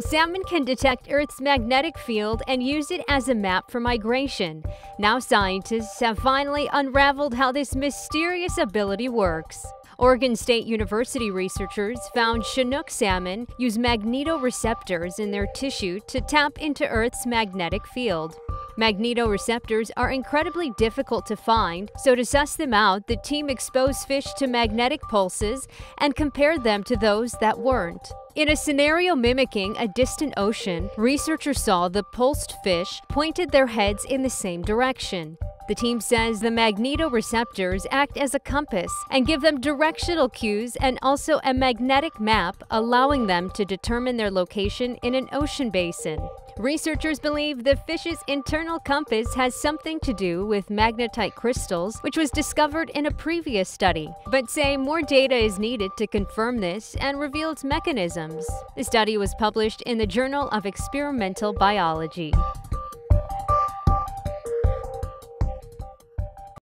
Salmon can detect Earth's magnetic field and use it as a map for migration. Now scientists have finally unraveled how this mysterious ability works. Oregon State University researchers found Chinook salmon use magnetoreceptors in their tissue to tap into Earth's magnetic field. Magnetoreceptors are incredibly difficult to find, so to suss them out, the team exposed fish to magnetic pulses and compared them to those that weren't. In a scenario mimicking a distant ocean, researchers saw the pulsed fish pointed their heads in the same direction. The team says the magnetoreceptors act as a compass and give them directional cues and also a magnetic map, allowing them to determine their location in an ocean basin. Researchers believe the fish's internal compass has something to do with magnetite crystals, which was discovered in a previous study, but say more data is needed to confirm this and reveal its mechanisms. The study was published in the Journal of Experimental Biology.